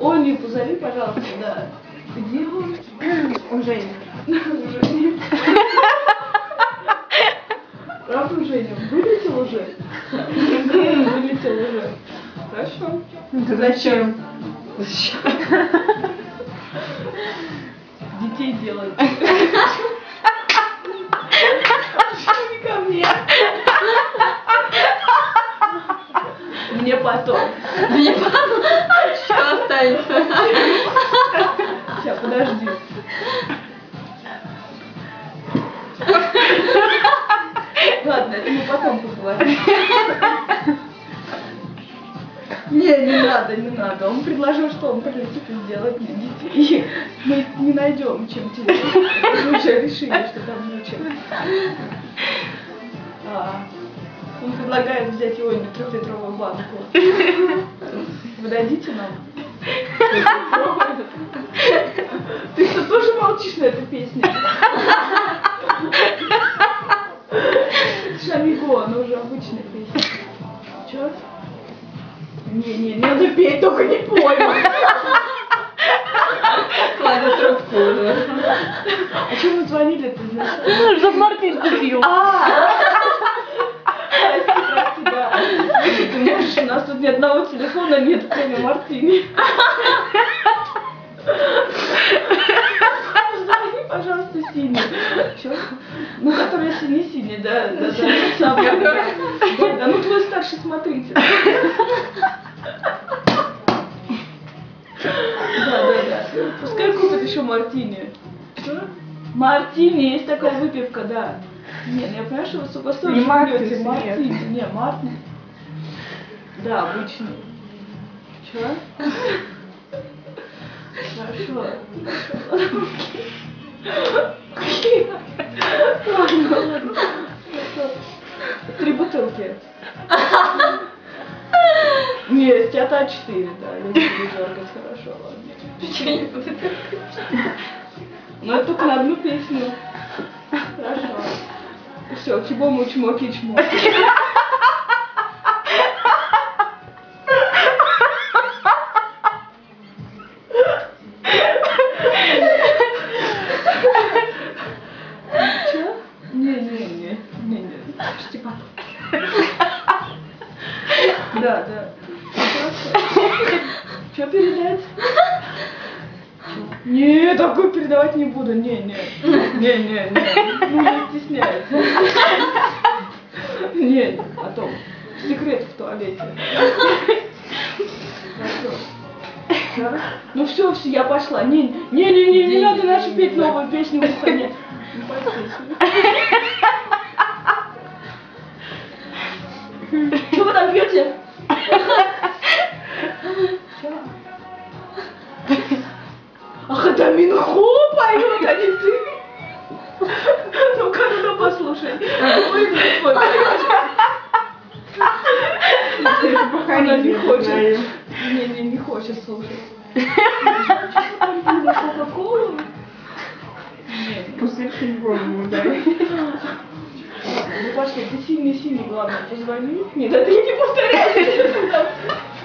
Олю позови, пожалуйста, да. Где он? Уже Уже нет. Правда, Женя? Вылетел уже? Вылетел уже. Хорошо. Зачем? Детей делать. Не ко мне. Мне потом. Мне Что останется? Сейчас, подожди. Ладно, это мы потом поговорим. Не, не надо, не надо. Он предложил, что он прилетит и сделает мне детей. Мы не найдем, чем тебе. Мы уже решили, что там нечем. А, он предлагает взять его на трехлитровую банку. Вы дадите нам? Ты что, тоже молчишь на эту песню? Это же Амиго, она уже обычная песня. Чё? Не, не, не надо петь, только не пой. Кладет трубку уже. А чего вы звонили-то? значит? Ну, чтоб Мартин купил. А! У нас тут ни одного телефона нет, кроме Мартини. Пожалуйста, синий. Чё? Ну, который синий-синий, да, да, да. Да, да, ну твой старший смотритель. Да, да, да. Пускай купит еще Мартини. Что? Мартини, есть такая выпивка, да. Не, ну я понимаю, что вы с угостой Не Мартин, живете. нет. Мартини. Не. Да, обычный. Чё? Хорошо. Ладно, ладно. Три бутылки. Нет, театра четыре, да. Люди будут дергать, хорошо, ладно. Печенье будет. Но это только на одну песню. Хорошо. Все, чего мы чмоки чмоки. Че? Не, не, не, не, не. Степан. Да, да. Что передать? Не, такой передавать не буду. Не, не. Не, не, не. Ну, не стесняется. Не, потом. Секрет в туалете. Ну все, все, я пошла. Не, не, не, не, не надо нашу петь новую песню. Хочет. Не, не, не хочет слушать. Кока-колу? Пустых голову, да. ну пошли, ты сильный-сильный, главное, позвони. Нет, это я не повторяю.